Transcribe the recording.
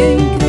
think